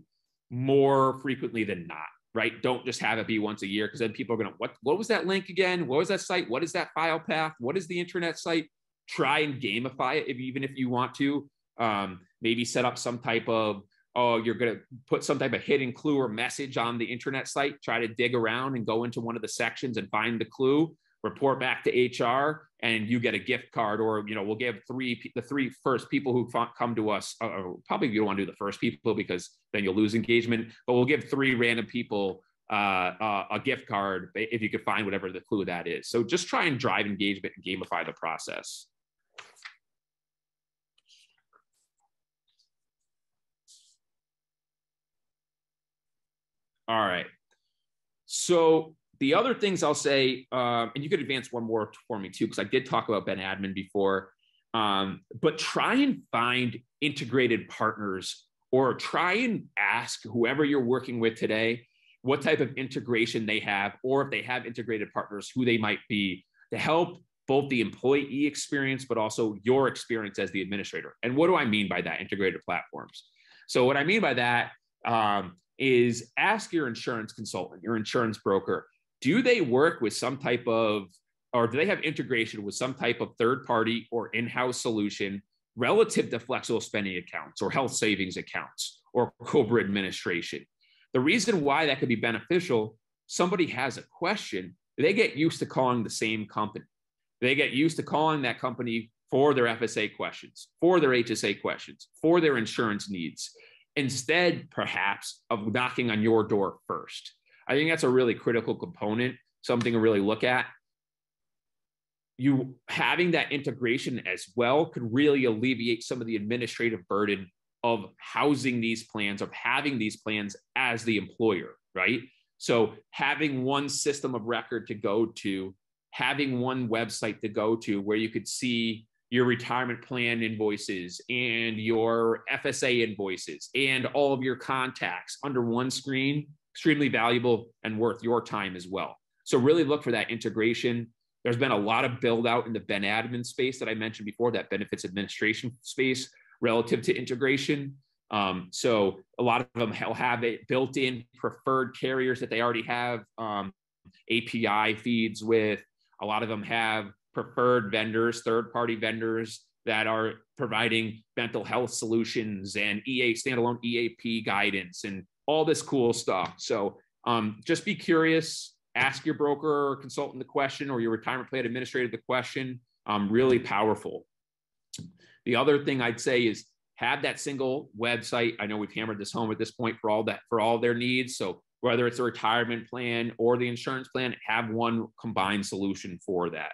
more frequently than not, right? Don't just have it be once a year because then people are going to, what, what was that link again? What was that site? What is that file path? What is the internet site? Try and gamify it if even if you want to. Um, maybe set up some type of, oh, you're going to put some type of hidden clue or message on the internet site. Try to dig around and go into one of the sections and find the clue report back to HR and you get a gift card or you know we'll give three the three first people who come to us uh, probably you don't want to do the first people because then you'll lose engagement but we'll give three random people uh, uh, a gift card if you could find whatever the clue that is. So just try and drive engagement and gamify the process. All right. So the other things I'll say, um, and you could advance one more for me too, because I did talk about Ben Admin before, um, but try and find integrated partners or try and ask whoever you're working with today, what type of integration they have, or if they have integrated partners, who they might be to help both the employee experience, but also your experience as the administrator. And what do I mean by that? Integrated platforms. So, what I mean by that um, is ask your insurance consultant, your insurance broker, do they work with some type of, or do they have integration with some type of third party or in house solution relative to flexible spending accounts or health savings accounts or COBRA administration? The reason why that could be beneficial, somebody has a question, they get used to calling the same company. They get used to calling that company for their FSA questions, for their HSA questions, for their insurance needs, instead, perhaps, of knocking on your door first. I think that's a really critical component, something to really look at. You having that integration as well could really alleviate some of the administrative burden of housing these plans, of having these plans as the employer, right? So having one system of record to go to having one website to go to where you could see your retirement plan invoices and your FSA invoices and all of your contacts under one screen, extremely valuable and worth your time as well. So really look for that integration. There's been a lot of build out in the Ben admin space that I mentioned before, that benefits administration space relative to integration. Um, so a lot of them will have it built in preferred carriers that they already have um, API feeds with. A lot of them have preferred vendors, third party vendors that are providing mental health solutions and EA standalone EAP guidance and all this cool stuff. So um, just be curious, ask your broker or consultant the question or your retirement plan administrator the question. Um, really powerful. The other thing I'd say is have that single website. I know we've hammered this home at this point for all that for all their needs. So whether it's a retirement plan or the insurance plan, have one combined solution for that.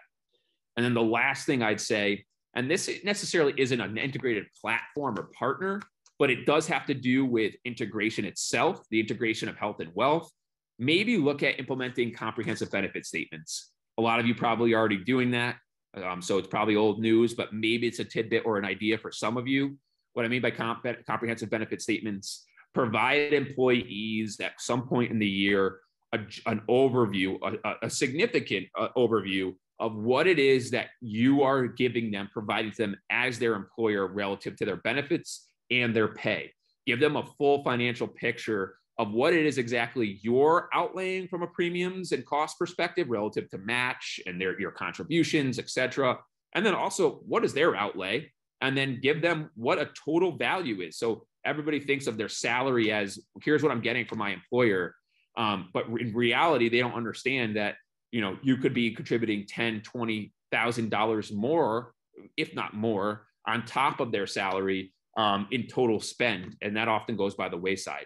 And then the last thing I'd say, and this necessarily isn't an integrated platform or partner, but it does have to do with integration itself, the integration of health and wealth. Maybe look at implementing comprehensive benefit statements. A lot of you probably already doing that. Um, so it's probably old news, but maybe it's a tidbit or an idea for some of you. What I mean by comp- comprehensive benefit statements provide employees at some point in the year a, an overview, a, a significant uh, overview of what it is that you are giving them, providing to them as their employer relative to their benefits and their pay. Give them a full financial picture of what it is exactly you're outlaying from a premiums and cost perspective relative to match and their your contributions, et cetera. And then also, what is their outlay? And then give them what a total value is. So everybody thinks of their salary as here's what I'm getting from my employer. Um, but in reality, they don't understand that you know you could be contributing 10 20 thousand dollars more if not more on top of their salary um, in total spend and that often goes by the wayside.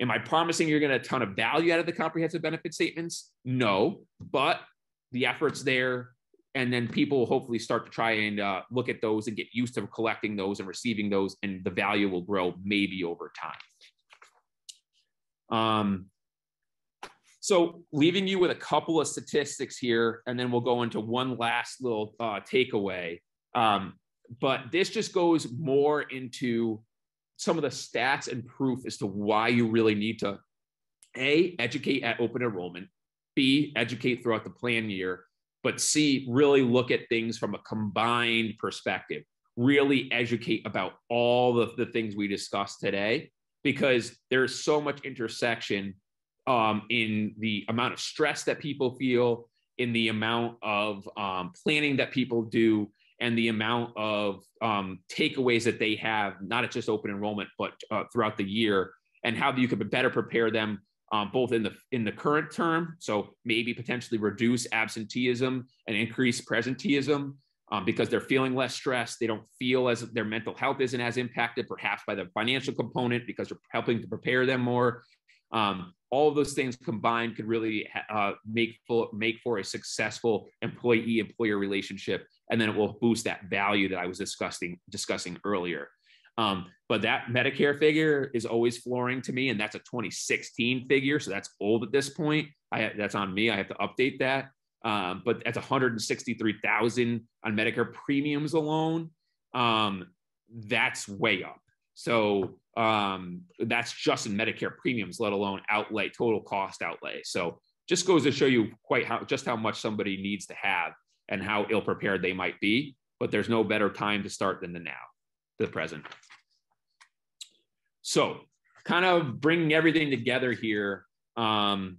Am i promising you're going to a ton of value out of the comprehensive benefit statements? No but the efforts there and then people will hopefully start to try and uh, look at those and get used to collecting those and receiving those and the value will grow maybe over time. Um, so leaving you with a couple of statistics here and then we'll go into one last little uh, takeaway. Um, but this just goes more into some of the stats and proof as to why you really need to a educate at open enrollment b educate throughout the plan year but C, really look at things from a combined perspective, really educate about all of the things we discussed today, because there's so much intersection um, in the amount of stress that people feel, in the amount of um, planning that people do, and the amount of um, takeaways that they have, not at just open enrollment, but uh, throughout the year, and how you could better prepare them um, both in the in the current term, so maybe potentially reduce absenteeism and increase presenteeism um, because they're feeling less stressed. They don't feel as their mental health isn't as impacted, perhaps by the financial component because you're helping to prepare them more. Um, all of those things combined could really uh, make for, make for a successful employee employer relationship, and then it will boost that value that I was discussing discussing earlier. Um, but that Medicare figure is always flooring to me, and that's a 2016 figure, so that's old at this point. I that's on me. I have to update that. Um, but that's 163,000 on Medicare premiums alone. Um, that's way up. So um, that's just in Medicare premiums, let alone outlay, total cost outlay. So just goes to show you quite how just how much somebody needs to have and how ill prepared they might be. But there's no better time to start than the now, the present. So kind of bringing everything together here. Um,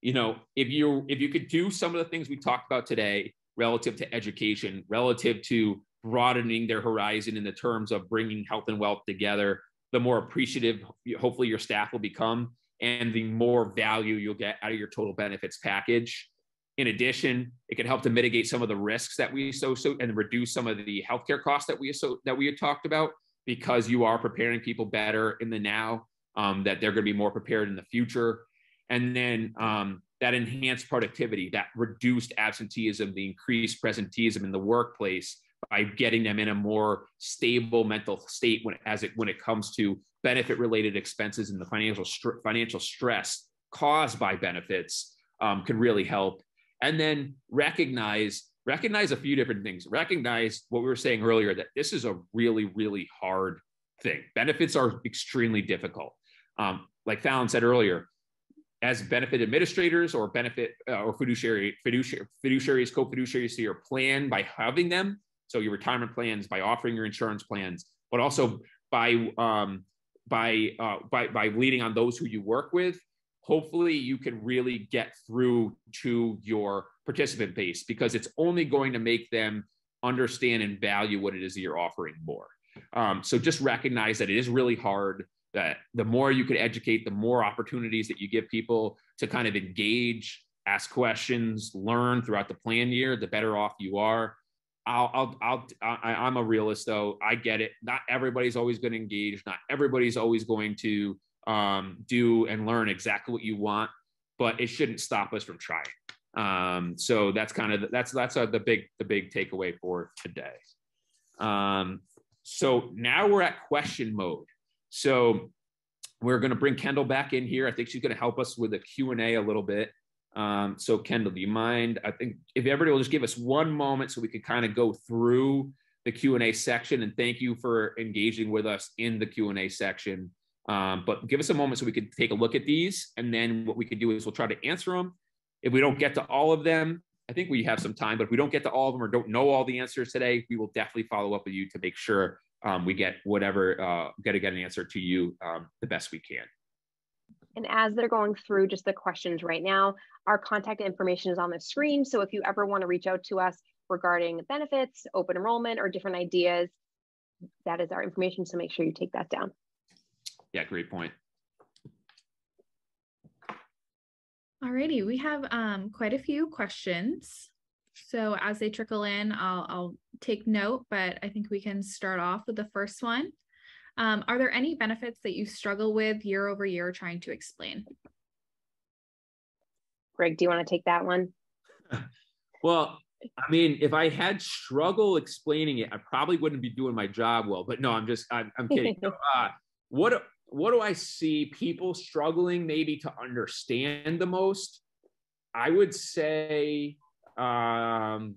you know, if you if you could do some of the things we talked about today relative to education, relative to broadening their horizon in the terms of bringing health and wealth together, the more appreciative hopefully your staff will become and the more value you'll get out of your total benefits package. In addition, it can help to mitigate some of the risks that we so so and reduce some of the healthcare costs that we so that we had talked about because you are preparing people better in the now, um, that they're going to be more prepared in the future, and then um, that enhanced productivity, that reduced absenteeism, the increased presenteeism in the workplace by getting them in a more stable mental state when as it when it comes to benefit related expenses and the financial financial stress caused by benefits um, can really help and then recognize recognize a few different things. Recognize what we were saying earlier that this is a really really hard thing. Benefits are extremely difficult. Um, like fallon said earlier as benefit administrators or benefit uh, or fiduciary fiduciary fiduciaries co-fiduciaries to your plan by having them so your retirement plans by offering your insurance plans but also by um, by uh, by by leading on those who you work with hopefully you can really get through to your participant base because it's only going to make them understand and value what it is that you're offering more um, so just recognize that it is really hard that the more you can educate the more opportunities that you give people to kind of engage ask questions learn throughout the plan year the better off you are I'll, I'll, I'll, I, I'm a realist though. I get it. Not everybody's always going to engage. Not everybody's always going to um, do and learn exactly what you want, but it shouldn't stop us from trying. Um, so that's kind of that's that's a, the big the big takeaway for today. Um, so now we're at question mode. So we're going to bring Kendall back in here. I think she's going to help us with the Q and A a little bit. Um, so Kendall, do you mind? I think if everybody will just give us one moment so we can kind of go through the Q and A section. And thank you for engaging with us in the Q and A section. Um, but give us a moment so we could take a look at these, and then what we could do is we'll try to answer them. If we don't get to all of them, I think we have some time. But if we don't get to all of them or don't know all the answers today, we will definitely follow up with you to make sure um, we get whatever uh, get to get an answer to you um, the best we can. And as they're going through just the questions right now, our contact information is on the screen. So if you ever want to reach out to us regarding benefits, open enrollment, or different ideas, that is our information. So make sure you take that down. Yeah, great point. Alrighty, we have um, quite a few questions. So as they trickle in, I'll, I'll take note, but I think we can start off with the first one. Um, are there any benefits that you struggle with year over year trying to explain? Greg, do you want to take that one? well, I mean, if I had struggle explaining it, I probably wouldn't be doing my job well. But no, I'm just, I'm, I'm kidding. uh, what what do I see people struggling maybe to understand the most? I would say um,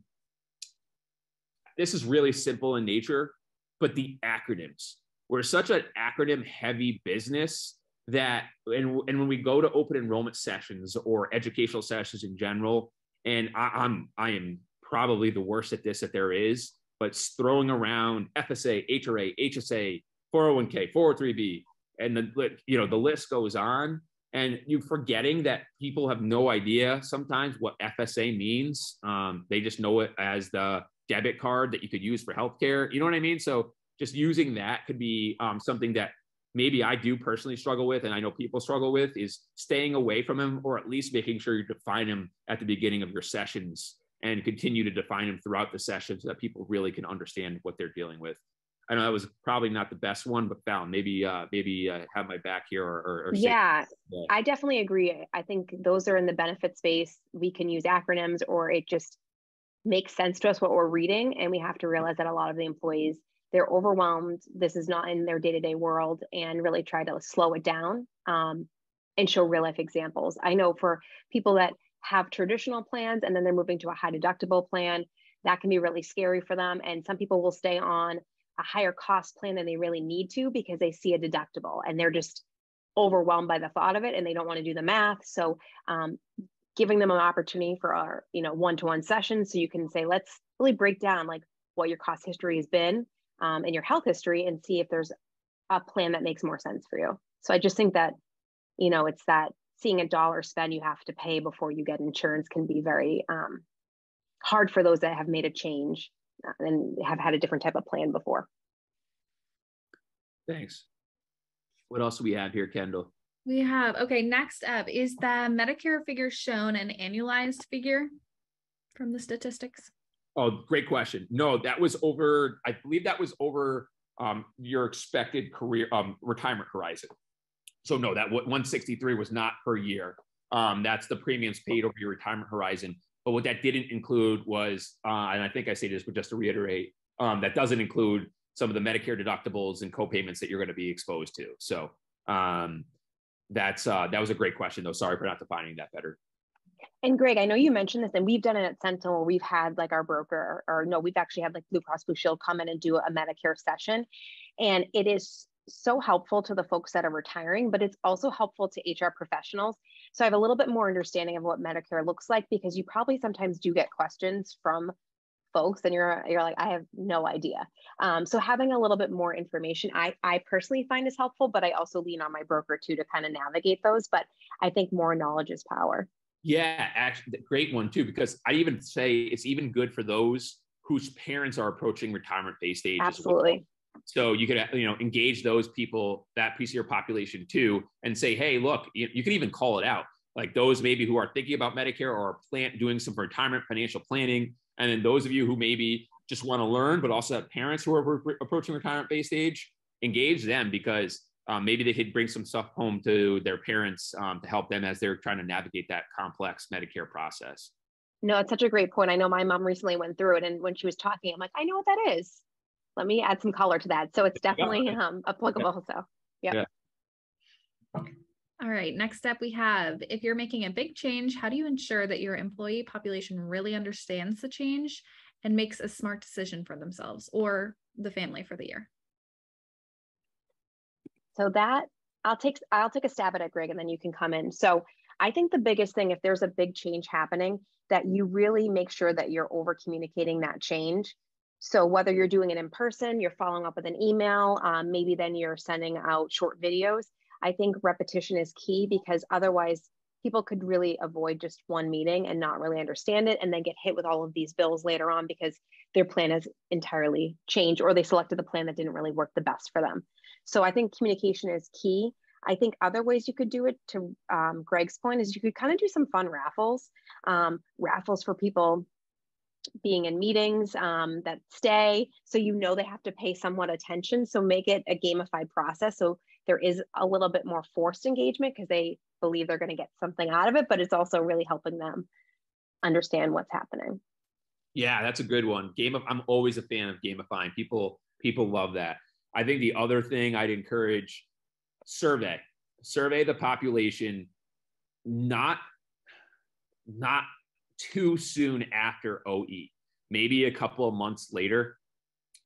this is really simple in nature, but the acronyms. We're such an acronym heavy business that, and, and when we go to open enrollment sessions or educational sessions in general, and I, I'm, I am probably the worst at this that there is, but throwing around FSA, HRA, HSA, 401k, 403b, and the you know the list goes on. And you're forgetting that people have no idea sometimes what FSA means. Um, they just know it as the debit card that you could use for healthcare. You know what I mean? So just using that could be um, something that maybe I do personally struggle with, and I know people struggle with, is staying away from him or at least making sure you define him at the beginning of your sessions and continue to define him throughout the session so that people really can understand what they're dealing with. I know that was probably not the best one, but Fallon maybe uh, maybe uh, have my back here or, or, or yeah, I definitely agree. I think those are in the benefit space. We can use acronyms, or it just makes sense to us what we're reading, and we have to realize that a lot of the employees they're overwhelmed. This is not in their day to day world, and really try to slow it down um, and show real life examples. I know for people that have traditional plans and then they're moving to a high deductible plan, that can be really scary for them. And some people will stay on a higher cost plan than they really need to because they see a deductible and they're just overwhelmed by the thought of it and they don't want to do the math. So um, giving them an opportunity for our, you know, one-to-one session. so you can say, let's really break down like what your cost history has been um, and your health history and see if there's a plan that makes more sense for you. So I just think that, you know, it's that seeing a dollar spend you have to pay before you get insurance can be very um, hard for those that have made a change and have had a different type of plan before. Thanks. What else do we have here, Kendall? We have, okay, next up is the Medicare figure shown an annualized figure from the statistics? Oh, great question. No, that was over, I believe that was over um, your expected career um, retirement horizon. So no, that 163 was not per year. Um, that's the premiums paid over your retirement horizon. But what that didn't include was, uh, and I think I say this, but just to reiterate, um, that doesn't include some of the Medicare deductibles and co-payments that you're going to be exposed to. So um, that's uh, that was a great question, though. Sorry for not defining that better. And Greg, I know you mentioned this, and we've done it at Sentinel. We've had like our broker, or no, we've actually had like Blue Cross Blue Shield come in and do a Medicare session, and it is so helpful to the folks that are retiring, but it's also helpful to HR professionals. So I have a little bit more understanding of what Medicare looks like because you probably sometimes do get questions from folks and you're you're like I have no idea. Um, so having a little bit more information, I I personally find is helpful, but I also lean on my broker too to kind of navigate those. But I think more knowledge is power. Yeah, actually, great one too because I even say it's even good for those whose parents are approaching retirement based age. Absolutely. So you could you know engage those people, that piece of your population too, and say, hey, look, you, you could even call it out. Like those maybe who are thinking about Medicare or plan doing some retirement financial planning, and then those of you who maybe just want to learn, but also have parents who are re- approaching retirement based age, engage them because um, maybe they could bring some stuff home to their parents um, to help them as they're trying to navigate that complex Medicare process. No, it's such a great point. I know my mom recently went through it, and when she was talking, I'm like, I know what that is let me add some color to that. So it's definitely yeah. um, applicable. Yeah. So, yep. yeah. All right, next up we have if you're making a big change, how do you ensure that your employee population really understands the change and makes a smart decision for themselves or the family for the year? So that I'll take I'll take a stab at it, Greg, and then you can come in. So I think the biggest thing, if there's a big change happening, that you really make sure that you're over communicating that change so whether you're doing it in person, you're following up with an email, um, maybe then you're sending out short videos. I think repetition is key because otherwise people could really avoid just one meeting and not really understand it and then get hit with all of these bills later on because their plan has entirely changed or they selected the plan that didn't really work the best for them. So I think communication is key. I think other ways you could do it to um, Greg's point is you could kind of do some fun raffles, um, raffles for people being in meetings um, that stay. So you know they have to pay somewhat attention. So make it a gamified process. So there is a little bit more forced engagement because they believe they're going to get something out of it but it's also really helping them understand what's happening. Yeah that's a good one. Game of i'm always a fan of gamifying. People people love that. I think the other thing i'd encourage survey. Survey the population not not too soon after OE, maybe a couple of months later.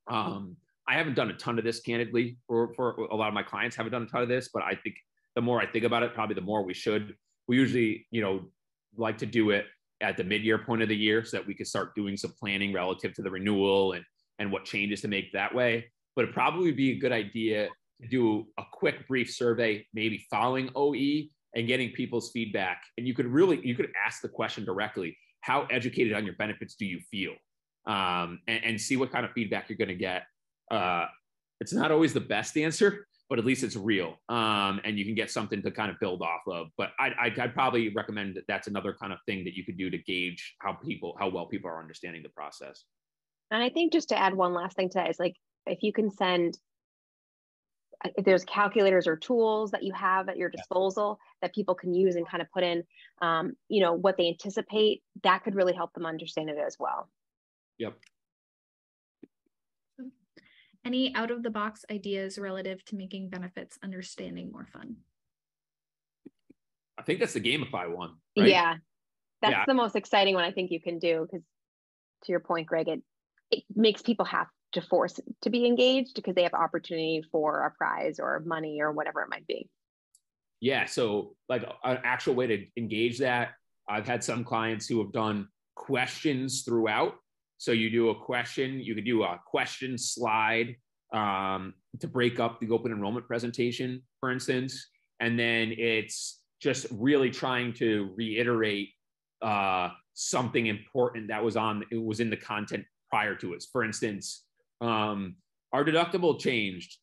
Um, I haven't done a ton of this candidly for, for a lot of my clients haven't done a ton of this, but I think the more I think about it, probably the more we should. We usually, you know, like to do it at the mid-year point of the year so that we could start doing some planning relative to the renewal and and what changes to make that way. But it probably be a good idea to do a quick brief survey, maybe following OE and getting people's feedback. And you could really, you could ask the question directly, how educated on your benefits do you feel? Um, and, and, see what kind of feedback you're going to get. Uh, it's not always the best answer, but at least it's real. Um, and you can get something to kind of build off of. But I, I, I'd probably recommend that that's another kind of thing that you could do to gauge how people, how well people are understanding the process. And I think just to add one last thing to that is like, if you can send there's calculators or tools that you have at your disposal that people can use and kind of put in um, you know what they anticipate that could really help them understand it as well. Yep. Any out of the box ideas relative to making benefits understanding more fun? I think that's the gamify one right? yeah. That's yeah. the most exciting one i think you can do because to your point greg it, it makes people have to force to be engaged because they have opportunity for a prize or money or whatever it might be. Yeah. So, like an actual way to engage that, I've had some clients who have done questions throughout. So, you do a question, you could do a question slide um, to break up the open enrollment presentation, for instance. And then it's just really trying to reiterate uh, something important that was on, it was in the content prior to it. For instance, um, our deductible changed.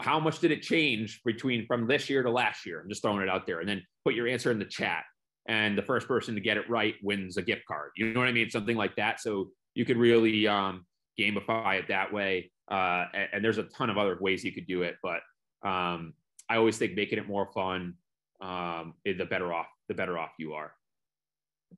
How much did it change between from this year to last year? I'm just throwing it out there. And then put your answer in the chat. And the first person to get it right wins a gift card. You know what I mean? Something like that. So you could really um, gamify it that way. Uh, and, and, there's a ton of other ways you could do it. But um, I always think making it more fun, um, the better off, the better off you are.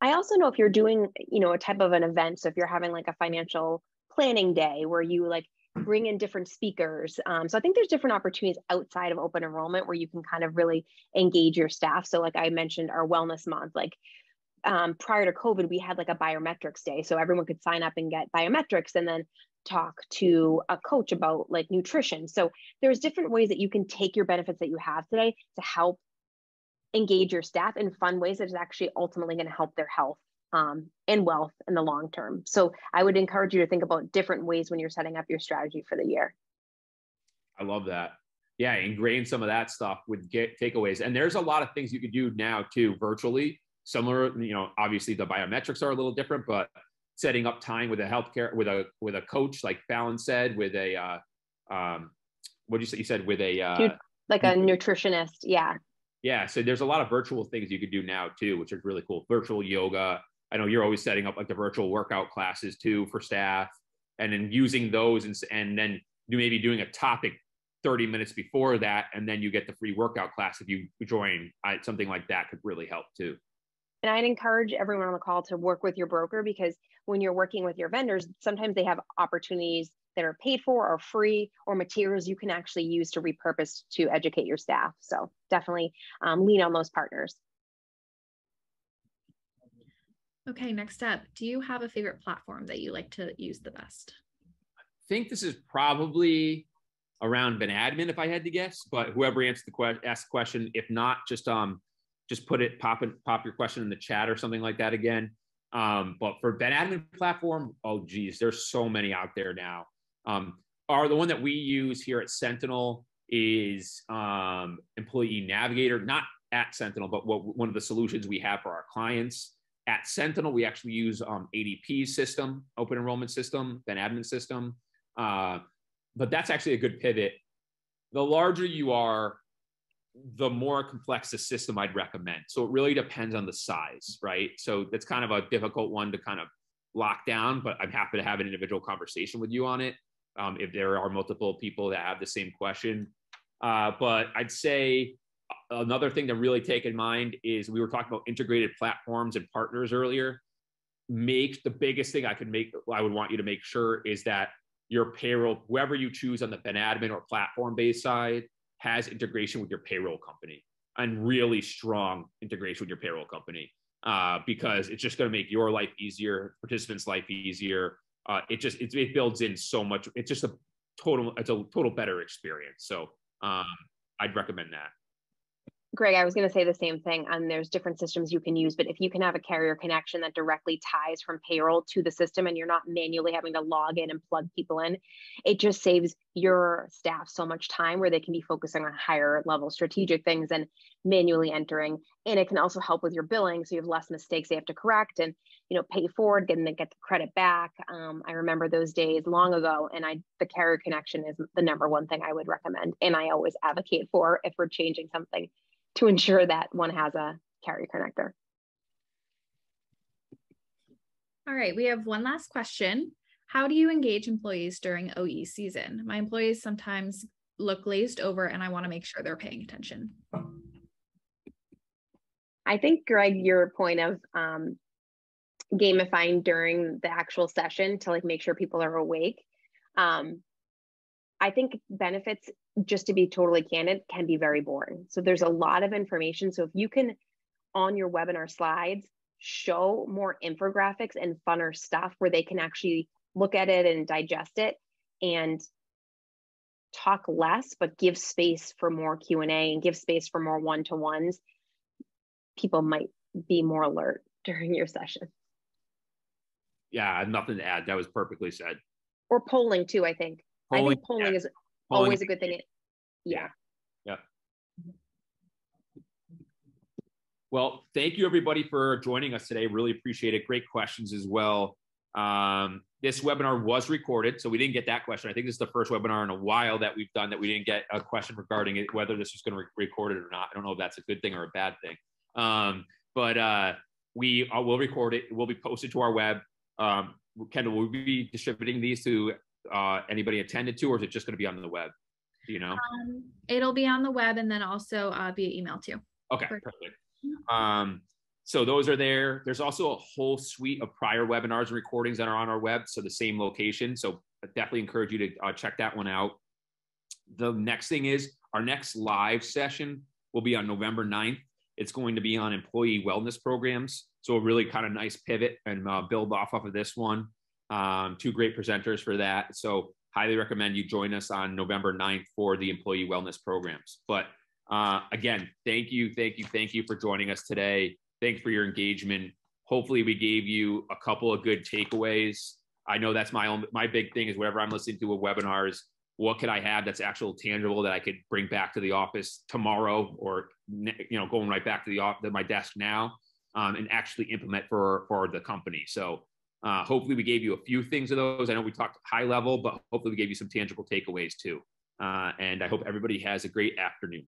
I also know if you're doing, you know, a type of an event. So if you're having like a financial planning day where you like bring in different speakers. Um, so I think there's different opportunities outside of open enrollment where you can kind of really engage your staff. So like I mentioned, our wellness month, like um, prior to COVID, we had like a biometrics day. So everyone could sign up and get biometrics and then talk to a coach about like nutrition. So there's different ways that you can take your benefits that you have today to help engage your staff in fun ways that is actually ultimately going to help their health um, and wealth in the long term. So I would encourage you to think about different ways when you're setting up your strategy for the year. I love that. Yeah, ingrain some of that stuff with get takeaways. And there's a lot of things you could do now too, virtually. Similar, you know, obviously the biometrics are a little different, but setting up time with a healthcare with a with a coach, like Fallon said, with a uh, um, what did you say? You said with a uh, like a nutritionist, yeah. Yeah, so there's a lot of virtual things you could do now too, which is really cool. Virtual yoga, I know you're always setting up like the virtual workout classes too for staff, and then using those and and then you maybe doing a topic 30 minutes before that, and then you get the free workout class if you join. I, something like that could really help too. And I'd encourage everyone on the call to work with your broker because when you're working with your vendors, sometimes they have opportunities that are paid for or free or materials you can actually use to repurpose to educate your staff. So definitely um, lean on those partners. Okay, next up, do you have a favorite platform that you like to use the best? I think this is probably around Ben Admin, if I had to guess, but whoever answered the question, asked the question, if not, just um, just put it, pop it, pop your question in the chat or something like that again. Um, but for Ben Admin platform, oh geez, there's so many out there now. Um, are the one that we use here at Sentinel is um, Employee Navigator, not at Sentinel, but what one of the solutions we have for our clients. At Sentinel, we actually use um, ADP system, open enrollment system, Ben admin system. Uh, but that's actually a good pivot. The larger you are, the more complex the system I'd recommend. So it really depends on the size, right? So that's kind of a difficult one to kind of lock down, but I'm happy to have an individual conversation with you on it um, if there are multiple people that have the same question. Uh, but I'd say another thing to really take in mind is we were talking about integrated platforms and partners earlier. Make the biggest thing I could make, I would want you to make sure is that your payroll, whoever you choose on the BenAdmin or platform based side, has integration with your payroll company and really strong integration with your payroll company uh, because it's just going to make your life easier, participants' life easier. Uh, it just it, it builds in so much. It's just a total it's a total better experience. So um, I'd recommend that. Greg, I was going to say the same thing. And there's different systems you can use, but if you can have a carrier connection that directly ties from payroll to the system and you're not manually having to log in and plug people in, it just saves your staff so much time where they can be focusing on higher level strategic things and manually entering. And it can also help with your billing. So you have less mistakes they have to correct and, you know, pay forward, getting to get the credit back. Um, I remember those days long ago and I, the carrier connection is the number one thing I would recommend. And I always advocate for if we're changing something to ensure that one has a carrier connector. All right, we have one last question. How do you engage employees during OE season? My employees sometimes look glazed over and I want to make sure they're paying attention. I think, Greg, your point of um, gamifying during the actual session to like make sure people are awake. Um, I think benefits just to be totally candid, can be very boring. So there's a lot of information. So if you can, on your webinar slides, show more infographics and funner stuff where they can actually look at it and digest it, and talk less but give space for more q&a and give space for more one-to-ones people might be more alert during your session yeah nothing to add that was perfectly said or polling too i think polling, i think polling yeah. is polling. always a good thing yeah yeah well thank you everybody for joining us today really appreciate it great questions as well um, this webinar was recorded, so we didn't get that question. I think this is the first webinar in a while that we've done that we didn't get a question regarding it, whether this was going to re record it or not. I don't know if that's a good thing or a bad thing. Um, but uh, we uh, will record it. It will be posted to our web. Um, Kendall, will be distributing these to uh, anybody attended to, or is it just going to be on the web? Do you know? Um, it'll be on the web and then also uh, via email too. Okay, perfect. Um, so those are there. There's also a whole suite of prior webinars and recordings that are on our web. So the same location. So I definitely encourage you to uh, check that one out. The next thing is our next live session will be on November 9th. It's going to be on employee wellness programs. So a really kind of nice pivot and uh, build off of this one. Um, two great presenters for that. So highly recommend you join us on November 9th for the employee wellness programs. But uh, again, thank you, thank you, thank you for joining us today. Thanks for your engagement. Hopefully, we gave you a couple of good takeaways. I know that's my own my big thing is whenever I'm listening to a webinar is what could I have that's actual tangible that I could bring back to the office tomorrow or you know going right back to the office my desk now um, and actually implement for for the company. So uh, hopefully we gave you a few things of those. I know we talked high level, but hopefully we gave you some tangible takeaways too. Uh, and I hope everybody has a great afternoon.